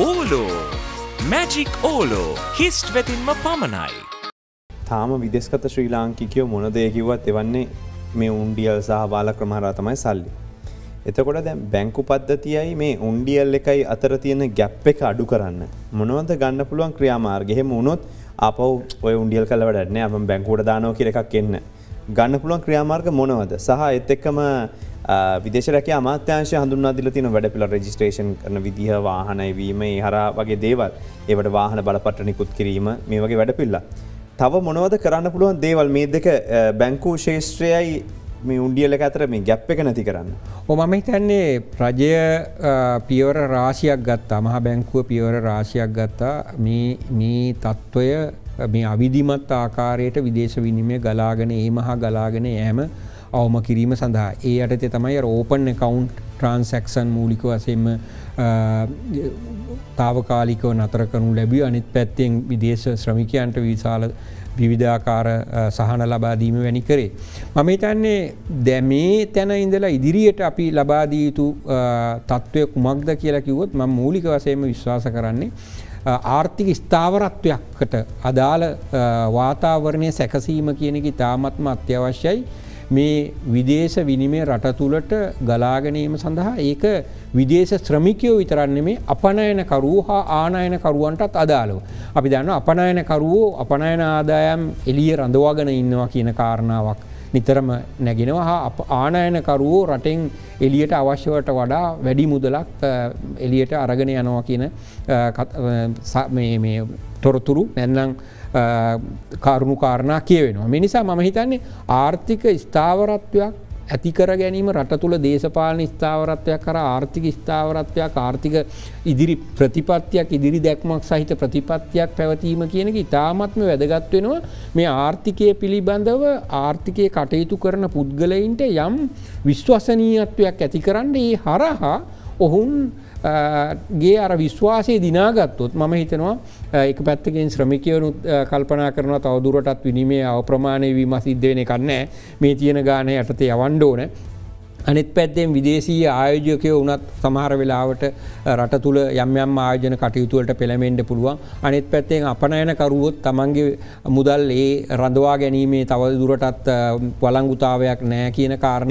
ඕලෝ magic ඕලෝ කිස්ට් වෙතින්ම පමණයි. තාම විදෙස්කත ශ්‍රී ලාංකිකයෝ මොනදයකිවත් එවන්නේ මේ උන්ඩියල් සහ බාල ක්‍රමහරා තමයි සල්ලි. එතකොට දැ බැංකු පද්ධතියයි මේ උන්ඩියල් එකයි අතර තියෙන ගැප් එක අඩු කරන්න. මොනවද ගන්න පුළුවන් ක්‍රියාමාර්ගෙහෙම උනොත් අප ඔය උන්ඩියල් කල වැඩන්න අප බැංකුවට දානෝ කිර එකක් එන්න. ගන්න පුළුවන් ක්‍රියාමාර්ග මොනවද සහ එත් එක්කම විදේශරක අමාත්‍යංශ හඳුන්නා දිල තින වැඩ පිළ රජිස්ට්‍රේෂන් කරන විදිහ වාහනයිවීම හර වගේ දේවල් ඒවට වාහන බලපට නිකුත් කිරීම මේ වගේ වැඩ පිල්ලා. තව මොනවද කරන්න පුළුවන් දේවල් මේ දෙක බැංකූ ශේෂත්‍රයයි මේ උන්ඩියල ඇතර මේ ගැප් එක නැති කරන්න. ඕමම හිතන්නේ රජය පියවර රාශියක් ගත්තා මහ බැංකුව පියවර රාශියක් ගත්තා මේ තත්ත්වය මේ අවිධිමත් ආකාරයට විදේශ විනිමය ගලාගෙන ඒ මහා ගලාගෙන ඇම අවම කිරීම සඳහා ඒ අටතේ තමයි රෝපන් කවුන්් ට්‍රන්සක්සන් මූලික වසෙන්ම තාවකාලිකව නතර කරනු ලැබිය අනිත් පැත්තෙන් විදේශ ශ්‍රමිකයන්ට විශාල විවිධාකාර සහන ලබාදීම වැනි කරේ. මම හිතන්නේ දැමේ තැන ඉඳලා ඉදිරියට අපි ලබාදී යුතු තත්ත්වය කුමක්ද කියලා කිවොත් ම මූලික වසයම විශ්වාස කරන්නේ. ආර්ථික ස්ථාවරත්වයක්කට අදාළ වාතාවරණය සැකසීම කියනෙකි තාමත්ම අත්‍යවශ්‍යයි මේ විදේශ විනිමය රට තුළට ගලාගනීම සඳහා ඒක විදේශ ශ්‍රමිකයෝ විතරන්නේ අපනයනකරුව හා ආනයනකරුවන්ටත් අදාළව. අපි දන්න අපනයනකරුවෝ අපනයන ආදායම් එලිය රඳවාගෙන ඉන්නවා කියන කාරණාවක්. නිතරම නැගෙනවා හා ආනයනකරුවෝ රටෙන් එලියට අවශ්‍යවට වඩා වැඩි මුදලක් එලියට අරගෙන යනවා කියන තොරතුරු නැන්නම් කරුණු කාරණා කියවෙනවා. මිනිසා මම හිතන්නේ ආර්ථික ස්ථාවරත්වයක් ඇතිකර ගැනීම රට තුළ දේශපාලන ස්ථාවරත්වයක් කර ආර්ථික ස්ථාවරත්වයක් ආර්ථික ඉදිරි ප්‍රතිපත්තියක් ඉදිරි දැක්මක් සහිත ප්‍රතිපත්තියක් පැවතීම කියනක ඉතාමත්ම වැදගත් වෙනවා. මේ ආර්ථිකය පිළිබඳව ආර්ථිකය කටයුතු කරන පුද්ගලයින්ට යම් විශ්වසනීයත්වයක් ඇති කරන්න ඒ හරහා ඔහුන් ගේ අර විශ්වාසය දිනාගත්තොත් මම හිතනවා එක පැත්තකින් ශ්‍රමිකයවනුත් කල්පනා කරන තවදුරටත් විනිමේ අවප්‍රමාණය වීම සිද්ධ වෙන කන්නෑ මේ තියෙන ගානය යටතේ අවන්්ඩෝන අනිත් පැත්තෙන් විදේශී ආයෝජකය වනත් සමහර වෙලාවට රට තුළ යම් යම් ආයෝජන කටයුතුවලට පෙළමෙන්ට පුළුවන්. අනිත් පැත්තෙන් අපනයනකරුවොත් තමන්ගේ මුදල් ඒ රඳවා ගැනීමේ තව දුරටත් වලංගුතාවයක් නෑ කියන කාරණ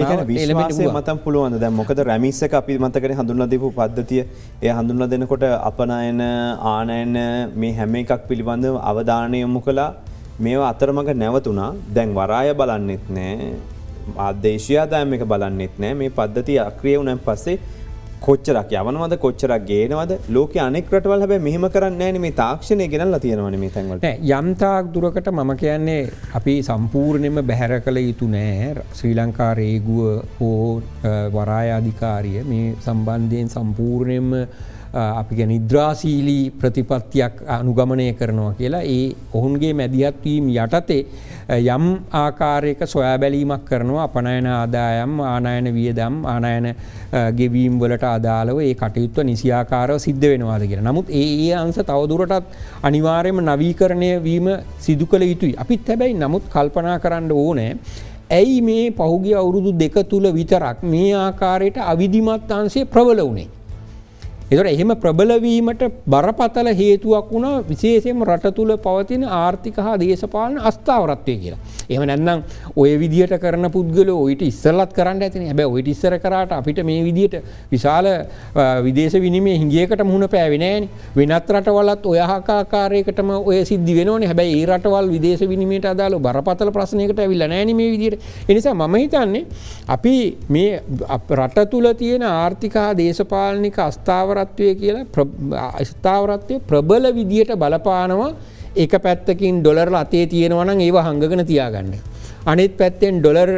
මතම් පුළුවන්. දැ මොකද රැමිස්සක අපි මතකන හඳුන්න දෙපු පද්ධතිය. එය හඳුන්න දෙනකොට අපනයන ආනයන මේ හැම එකක් පිළිබඳ අවධානයමු කලා මේවා අතරමඟ නැවතුනා දැන් වරාය බලන්නෙත් නෑ ආදේශයාදායම එක බලන්නෙත් නෑ. මේ පද්ධති අක්‍රිය වුණන් පස්සේ කොච්චරක් යවනවද කොච්චරක් ගේනවද? ලෝක අනෙක් රටවල් හැබ මෙහම කරන්න ෑන මේ තාක්ෂණය ගෙනල්ල තියෙනවන මේ තැන්වලට. යම්තාක් දුරකට මම කියන්නේ අපි සම්පූර්ණයම බැහැර කළ යුතු නෑ. ශ්‍රී ලංකා රේගුව හෝ වරායාධිකාරිය මේ සම්බන්ධයෙන් සම්පූර්ණයෙන්ම අපි ගැ නිද්‍රාශීලී ප්‍රතිපත්තියක් අනුගමනය කරනවා කියලා. ඒ ඔහුන්ගේ මැදිහත්වීම් යටතේ යම් ආකාරයක සොයා බැලීමක් කරනවා. අපනයන ආදායම් ආනයන වියදම් ආනයන ගෙවීම් වලට අදාළව ඒ කටයුත්ව නිසියාකාරව සිද්ධ වෙනවාද කියෙන නමුත් ඒ ඒ අන්ස තවදුරටත් අනිවාර්යම නවීකරණය වීම සිදු කළ යුතුයි. අපිත් හැබැයි නමුත් කල්පනා කරන්න ඕනෑ ඇයි මේ පහුගේ අවුරුදු දෙක තුළ විතරක් මේ ආකාරයට අවිධිමත් අන්සේ ප්‍රවල වනේ එතට එහෙම ප්‍රබලවීමට බරපතල හේතුවක් වුණා විශේෂයම රට තුළ පවතින ආර්ථික හා දේශපාලන අස්ථාවරත්වය කියලා. එම නැන්නම් ඔය විදිහට කරන පුද්ගල ඔයිට ඉස්සල්ලත් කරන්න ඇතින හැබැ ඔයිට ඉස්සර කරට අපිට මේ විදිහට විශාල විදේශ විනිමේ හිංගියකට මුහුණ පෑවෙනෑන වෙනත් රටවලත් ඔයහකාකාරයකටම ඔය සිද්ධ වෙනවන. හැබැයි ඒ රටවල් විදේශ විනිමට අදාල බරපතල ප්‍රශ්නයකට ඇවිල්ල නෑන මේ විදිර එනිසා මම හිතන්නේ අපි මේ රට තුළ තියෙන ආර්ථිකා දේශපාලනික අස්ථාවර ස්ථාවරත්වය කියලා ස්ථාවරත්වය ප්‍රබල විදියට බලපානවා එක පැත්තකින් ඩොලර් අතේ තියෙනවනම් ඒව හඟගෙන තියාගන්න. අනිත් පැත්තෙන් ඩොලර්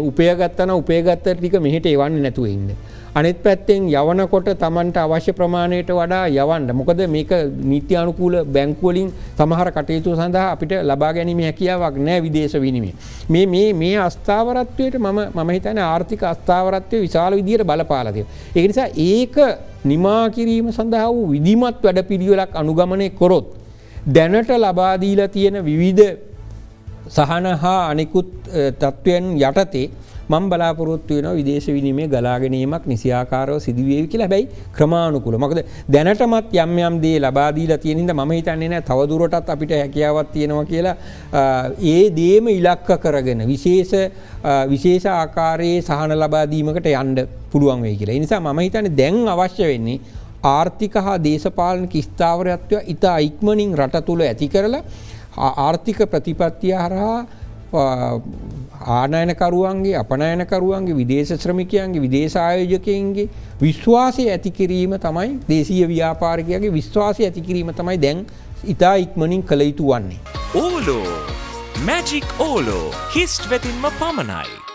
උපයගත්තන උපයගත්ත ටික මෙහිට එවන්න නැතුව ඉන්න. අනිත් පැත්තෙන් යවනකොට තමන්ට අවශ්‍ය ප්‍රමාණයට වඩා යවන්න මොකද මේක නීති අනුකූල බැංකුවලින් සමහර කටයුතු සඳහා අපිට ලබා ගැනීම හැකියාවක් නෑ විදේශ විනිමේ. මේ මේ මේ අස්ථාවරත්වයට මම මම හිතන ආර්ථික අස්ථාවරත්වය විශාල විදියට බලපාලතිය. ඒ නිසා ඒක නිමා කිරීම සඳහා වූ විදිමත් වැඩ පිළිවෙලක් අනුගමනය කොරොත්. දැනට ලබාදීලා තියෙන විවිධ සහන හා අනෙකුත් තත්ත්වයන් යටතේ මං බලාපොරොත්තු වෙන විදේශ විනිමේ ගලාගෙනීමක් නිසියාකාරව සිදුවේවි කියලා. හැබැයි ක්‍රමාණුකුල මකද දැනටමත් යම් යම් දේ ලබාදීලා තියෙනද ම හිතන්නේ නෑ තවදුරටත් අපිට හැකියාවත් තියෙනවා කියලා ඒ දේම ඉලක්ක කරගෙන විශේෂ විශේෂ ආකාරයේ සහන ලබාදීමකට යන්ඩ පුළුවන් වේ කියලා. නිසා ම හිතන දැන් අවශ්‍ය වෙන්නේ ආර්ථික හා දේශපාලනික ස්ථාවරත්වය ඉතා ඉක්මනින් රට තුළ ඇති කරලා ආර්ථික ප්‍රතිපත්තිය හරහා ආනයනකරුවන්ගේ අපනයනකරුවන්ගේ විදේශ ශ්‍රමිකයන්ගේ විදේශායෝජකයන්ගේ විශ්වාසය ඇතිකිරීම තමයි දේශීය ව්‍යාපාරිකයගේ විශ්වාසය ඇතිකිරීම තමයි දැන් ඉතා ඉක්මනින් කළ යුතු වන්නේ. ඕලෝ මැජික් ඕලෝ කිස්ට් වෙතින්ම පමණයි.